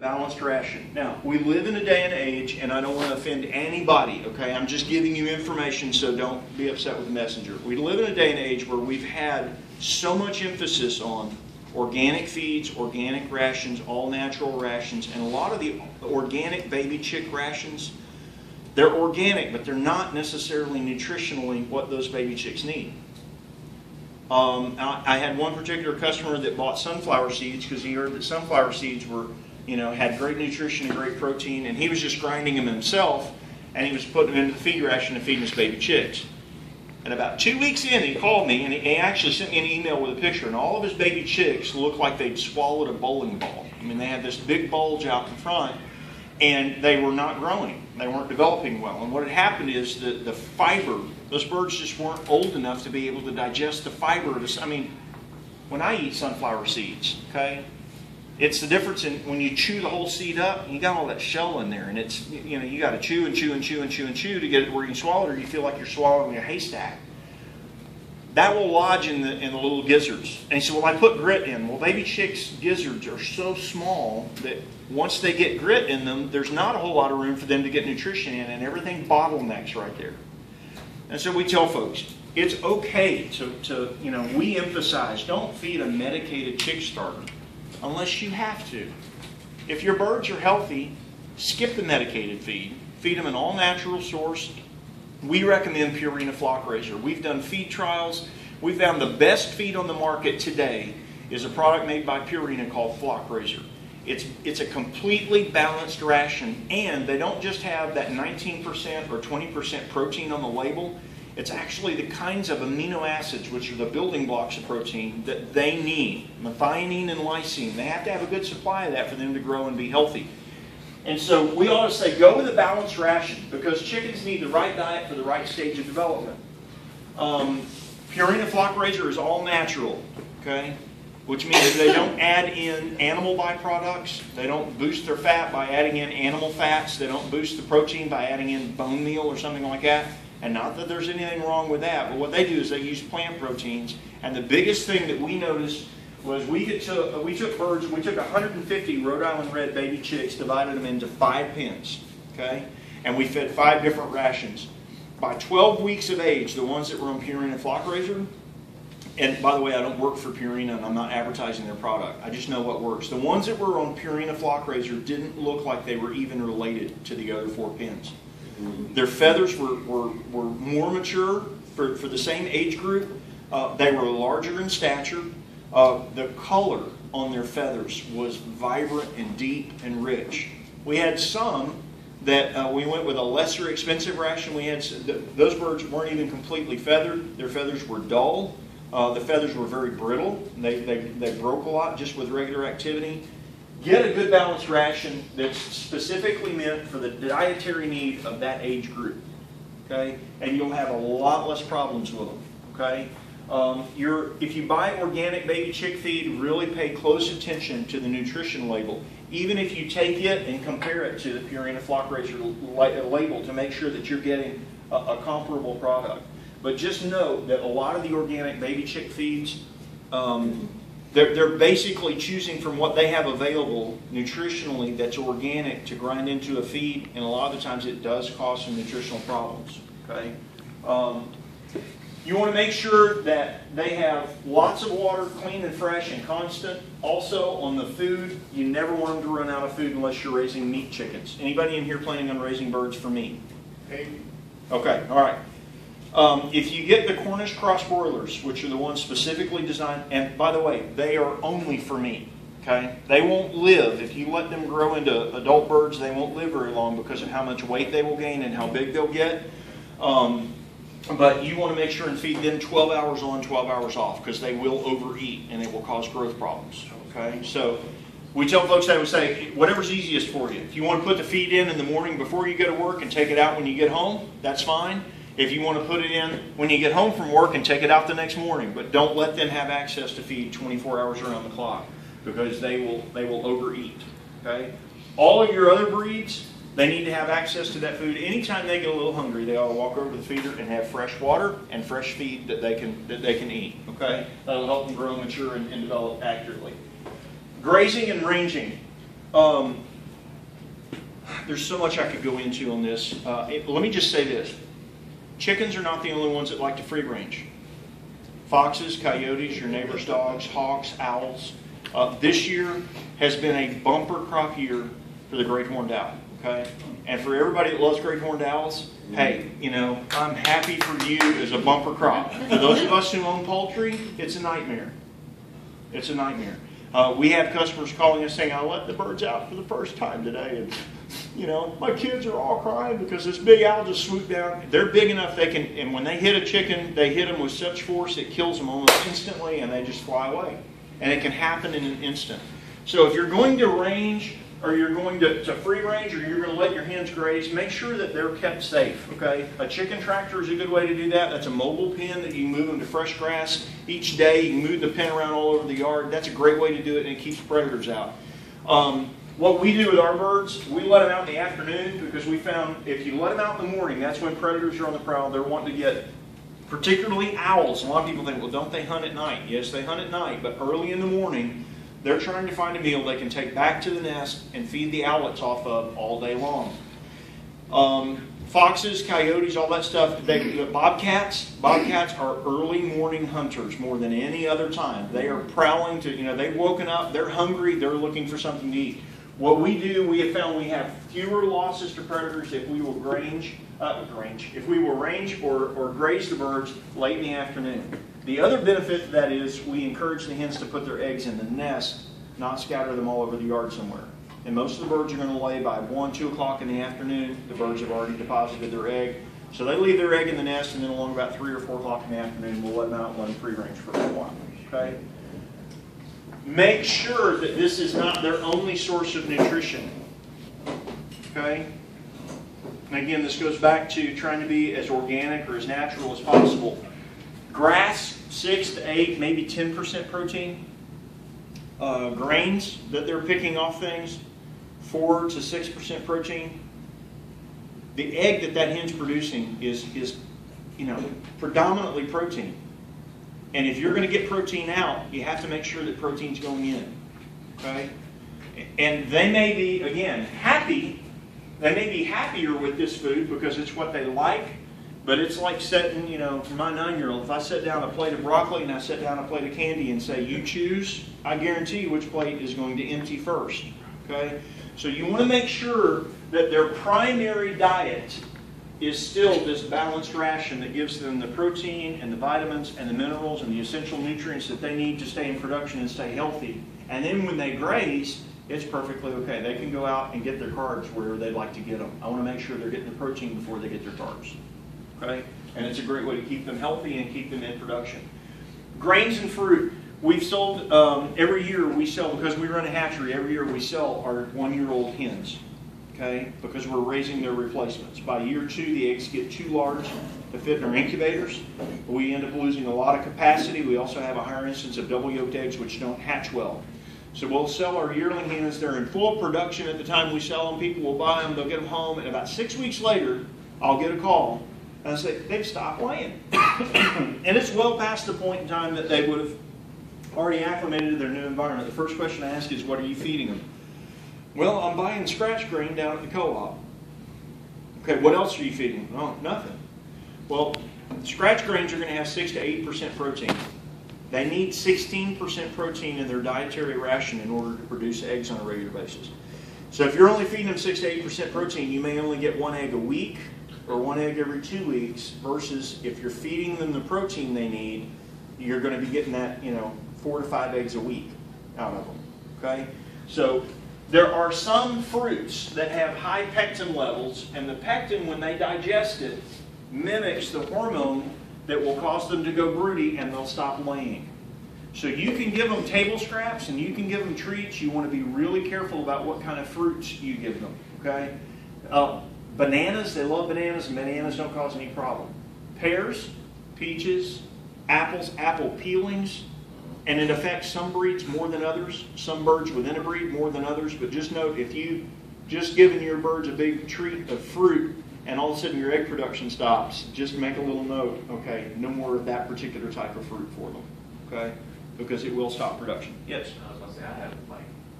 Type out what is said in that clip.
Balanced ration. Now, we live in a day and age, and I don't want to offend anybody, okay? I'm just giving you information, so don't be upset with the messenger. We live in a day and age where we've had so much emphasis on organic feeds, organic rations, all natural rations, and a lot of the organic baby chick rations, they're organic, but they're not necessarily nutritionally what those baby chicks need. Um, I, I had one particular customer that bought sunflower seeds because he heard that sunflower seeds were you know, had great nutrition and great protein, and he was just grinding them himself, and he was putting them into the feed ration to feed his baby chicks. And about two weeks in, he called me, and he actually sent me an email with a picture, and all of his baby chicks looked like they'd swallowed a bowling ball. I mean, they had this big bulge out in front, and they were not growing. They weren't developing well. And what had happened is that the fiber, those birds just weren't old enough to be able to digest the fiber. I mean, when I eat sunflower seeds, okay, it's the difference in when you chew the whole seed up, you got all that shell in there, and it's you know you got to chew and chew and chew and chew and chew to get it where you can swallow it, or you feel like you're swallowing a haystack. That will lodge in the in the little gizzards. And he said, "Well, I put grit in." Well, baby chicks' gizzards are so small that once they get grit in them, there's not a whole lot of room for them to get nutrition in, and everything bottlenecks right there. And so we tell folks, it's okay to, to you know, we emphasize don't feed a medicated chick starter unless you have to. If your birds are healthy, skip the medicated feed. Feed them an all natural source. We recommend Purina Flock Raiser. We've done feed trials. We found the best feed on the market today is a product made by Purina called Flock Raiser. It's, it's a completely balanced ration, and they don't just have that 19% or 20% protein on the label. It's actually the kinds of amino acids, which are the building blocks of protein, that they need methionine and lysine. They have to have a good supply of that for them to grow and be healthy. And so we ought to say go with a balanced ration because chickens need the right diet for the right stage of development. Um, Purina Flock Raiser is all natural, okay? Which means they don't add in animal byproducts. They don't boost their fat by adding in animal fats. They don't boost the protein by adding in bone meal or something like that. And not that there's anything wrong with that, but what they do is they use plant proteins. And the biggest thing that we noticed was we took, uh, we took birds, we took 150 Rhode Island red baby chicks, divided them into five pens, okay? And we fed five different rations. By 12 weeks of age, the ones that were on Purina Flock Raiser, and by the way, I don't work for Purina and I'm not advertising their product. I just know what works. The ones that were on Purina Flock Raiser didn't look like they were even related to the other four pens. Their feathers were, were, were more mature for, for the same age group. Uh, they were larger in stature. Uh, the color on their feathers was vibrant and deep and rich. We had some that uh, we went with a lesser expensive ration. We had those birds weren't even completely feathered. Their feathers were dull. Uh, the feathers were very brittle. They, they, they broke a lot just with regular activity. Get a good balanced ration that's specifically meant for the dietary need of that age group. Okay? And you'll have a lot less problems with them. Okay? Um, if you buy organic baby chick feed, really pay close attention to the nutrition label. Even if you take it and compare it to the Purina Flock Raiser label to make sure that you're getting a, a comparable product. But just know that a lot of the organic baby chick feeds, um, they're, they're basically choosing from what they have available nutritionally that's organic to grind into a feed, and a lot of the times it does cause some nutritional problems. Okay. Um, you want to make sure that they have lots of water, clean and fresh and constant. Also, on the food, you never want them to run out of food unless you're raising meat chickens. Anybody in here planning on raising birds for meat? Okay, all right. Um, if you get the Cornish cross broilers, which are the ones specifically designed, and by the way, they are only for meat. Okay, they won't live if you let them grow into adult birds. They won't live very long because of how much weight they will gain and how big they'll get. Um, but you want to make sure and feed them 12 hours on, 12 hours off because they will overeat and it will cause growth problems. Okay, so we tell folks that we say whatever's easiest for you. If you want to put the feed in in the morning before you go to work and take it out when you get home, that's fine if you want to put it in when you get home from work and take it out the next morning. But don't let them have access to feed 24 hours around the clock because they will they will overeat. Okay. All of your other breeds, they need to have access to that food. Anytime they get a little hungry, they ought to walk over to the feeder and have fresh water and fresh feed that they can that they can eat. Okay, that'll help them grow, mature, and, and develop accurately. Grazing and ranging. Um, there's so much I could go into on this. Uh, it- let me just say this chickens are not the only ones that like to free range. Foxes, coyotes, your neighbor's dogs, hawks, owls. Uh, this year has been a bumper crop year for the great horned owl. Okay, and for everybody that loves great horned owls, hey, you know I'm happy for you as a bumper crop. For those of us who own poultry, it's a nightmare. It's a nightmare. Uh, we have customers calling us saying, "I let the birds out for the first time today, and you know my kids are all crying because this big owl just swooped down. They're big enough they can, and when they hit a chicken, they hit them with such force it kills them almost instantly, and they just fly away. And it can happen in an instant. So if you're going to range." Or you're going to, to free range, or you're going to let your hens graze, make sure that they're kept safe. Okay, a chicken tractor is a good way to do that. That's a mobile pen that you move them to fresh grass each day. You move the pen around all over the yard. That's a great way to do it, and it keeps predators out. Um, what we do with our birds, we let them out in the afternoon because we found if you let them out in the morning, that's when predators are on the prowl. They're wanting to get, particularly owls. A lot of people think, well, don't they hunt at night? Yes, they hunt at night, but early in the morning, they're trying to find a meal they can take back to the nest and feed the owlets off of all day long. Um, foxes, coyotes, all that stuff. They, bobcats, bobcats are early morning hunters more than any other time. They are prowling to, you know, they've woken up, they're hungry, they're looking for something to eat. What we do, we have found we have fewer losses to predators if we will range, uh, range, if we will range or, or graze the birds late in the afternoon. The other benefit that is we encourage the hens to put their eggs in the nest, not scatter them all over the yard somewhere. And most of the birds are going to lay by 1, 2 o'clock in the afternoon. The birds have already deposited their egg. So they leave their egg in the nest, and then along about 3 or 4 o'clock in the afternoon, we'll let them out and let them free range for a while. Okay? Make sure that this is not their only source of nutrition. Okay? And again, this goes back to trying to be as organic or as natural as possible. Grass, 6 to 8, maybe 10% protein. Uh, grains that they're picking off things, 4 to 6% protein. The egg that that hen's producing is, is you know, predominantly protein. And if you're going to get protein out, you have to make sure that protein's going in. Okay? And they may be, again, happy. They may be happier with this food because it's what they like. But it's like setting, you know, for my nine year old, if I set down a plate of broccoli and I set down a plate of candy and say, you choose, I guarantee which plate is going to empty first. Okay? So you want to make sure that their primary diet is still this balanced ration that gives them the protein and the vitamins and the minerals and the essential nutrients that they need to stay in production and stay healthy. And then when they graze, it's perfectly okay. They can go out and get their carbs wherever they'd like to get them. I want to make sure they're getting the protein before they get their carbs. Okay? And it's a great way to keep them healthy and keep them in production. Grains and fruit. We've sold, um, every year we sell, because we run a hatchery, every year we sell our one-year-old hens okay, because we're raising their replacements. By year two, the eggs get too large to fit in our incubators. We end up losing a lot of capacity. We also have a higher instance of double yolked eggs which don't hatch well. So we'll sell our yearling hens. They're in full production at the time we sell them. People will buy them, they'll get them home, and about six weeks later, I'll get a call and I say, they've stopped laying. and it's well past the point in time that they would have already acclimated to their new environment. The first question I ask is, what are you feeding them? Well, I'm buying scratch grain down at the co-op. Okay, what else are you feeding? Oh, nothing. Well, scratch grains are going to have 6 to 8% protein. They need 16% protein in their dietary ration in order to produce eggs on a regular basis. So if you're only feeding them 6 to 8% protein, you may only get one egg a week or one egg every two weeks versus if you're feeding them the protein they need, you're going to be getting that, you know, four to five eggs a week out of them. Okay? So there are some fruits that have high pectin levels, and the pectin, when they digest it, mimics the hormone that will cause them to go broody and they'll stop laying. So you can give them table scraps and you can give them treats. You want to be really careful about what kind of fruits you give them. Okay? Uh, bananas, they love bananas, and bananas don't cause any problem. Pears, peaches, apples, apple peelings, and it affects some breeds more than others, some birds within a breed more than others. But just note, if you just given your birds a big treat of fruit and all of a sudden your egg production stops, just make a little note, okay, no more of that particular type of fruit for them, okay? Because it will stop production. Yes? I was gonna say, I have like